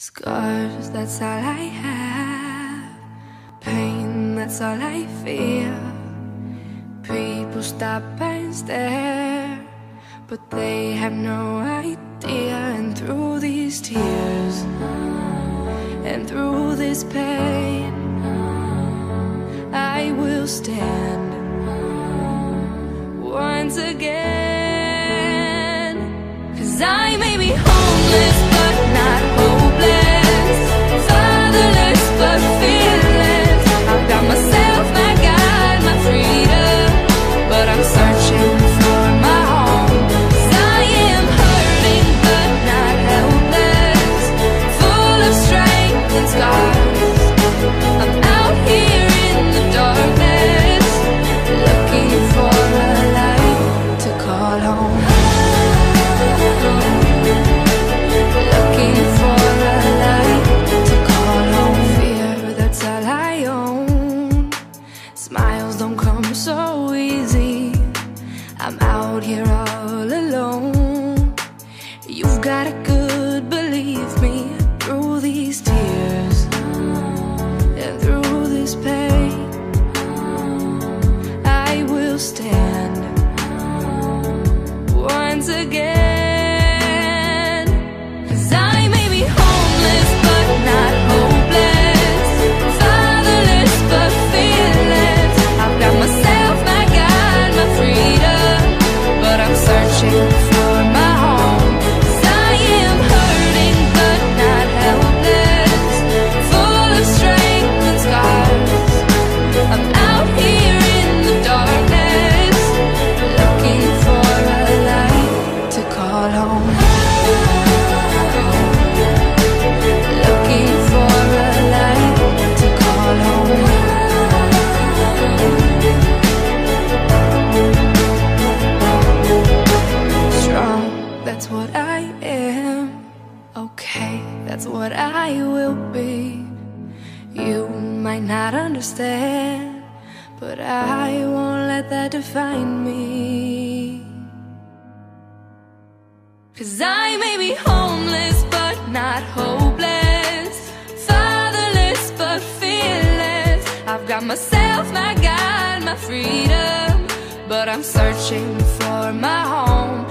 Scars, that's all I have. Pain, that's all I feel. People stop and stare, but they have no idea. And through these tears, and through this pain, I will stand once again. Here in the darkness Looking for the light to call home. Looking for the light to call home. Fear That's all I own. Smiles don't come so easy. I'm out here all alone. You've got a good, believe me, these tears and through this pain. I will stand once again. Cause I may be homeless, but not hopeless. Fatherless, but fearless. I've got myself, my God, my freedom. But I'm searching Okay, that's what I will be. You might not understand, but I won't let that define me. Cause I may be homeless, but not hopeless. Fatherless, but fearless. I've got myself, my God, my freedom. But I'm searching for my home.